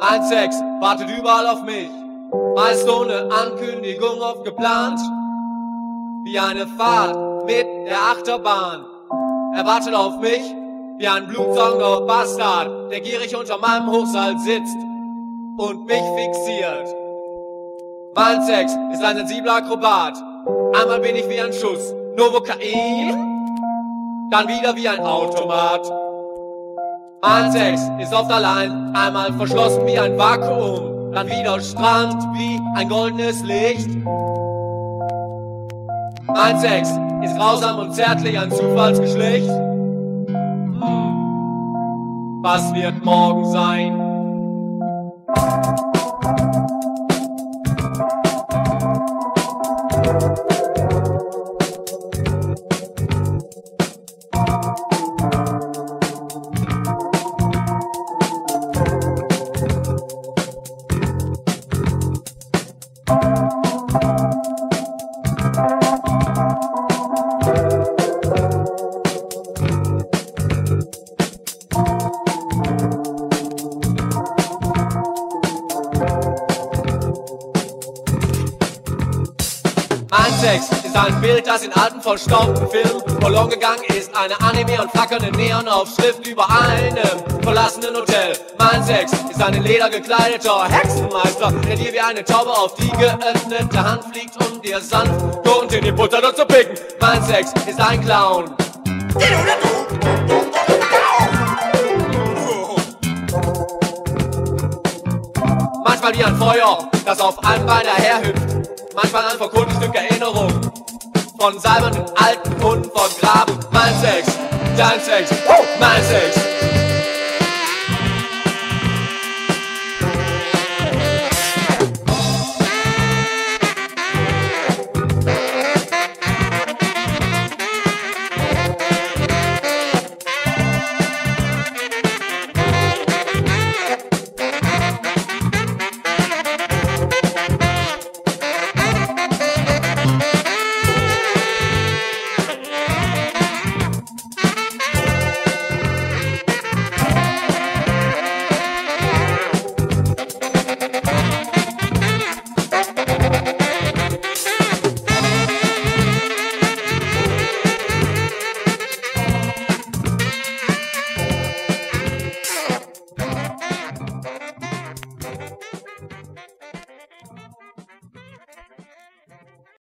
Mein Sex wartet überall auf mich, meist ohne Ankündigung oft geplant. Wie eine Fahrt mit der Achterbahn. Er wartet auf mich, wie ein blutsauger Bastard, der gierig unter meinem Hochseil sitzt und mich fixiert. Mein Sex ist ein sensibler Akrobat. Einmal bin ich wie ein Schuss Novocain, dann wieder wie ein Automat. Mein Sex ist oft allein, einmal verschlossen wie ein Vakuum, dann wieder Strand wie ein goldenes Licht. Mein Sex ist grausam und zärtlich ein Zufallsgeschlecht. Hm. Was wird morgen sein? Mein Sex ist ein Bild, das in alten verstaubten Filmen verloren gegangen ist. Eine Anime- und flackernde Neonaufschrift über einem verlassenen Hotel. Mein Sex ist ein in Leder gekleideter Hexenmeister, der dir wie eine Taube auf die geöffnete Hand fliegt, um dir sanft und in die Butter zu picken. Mein Sex ist ein Clown. Manchmal wie ein Feuer, das auf einem Bein daherhüpft. Manchmal ein verkohltes Stück Erinnerung. Von salbernden alten Hunden von Graben. Mein Sex, dein Sex, mein Sex.